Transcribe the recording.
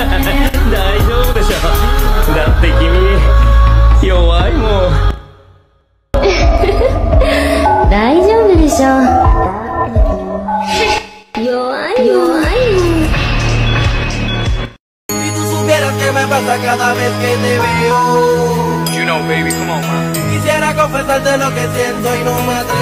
大丈夫でしょだって君弱いもん大丈夫でしょ弱い弱い You know baby come on man Quisiera confesarte lo que siento y no me atrevo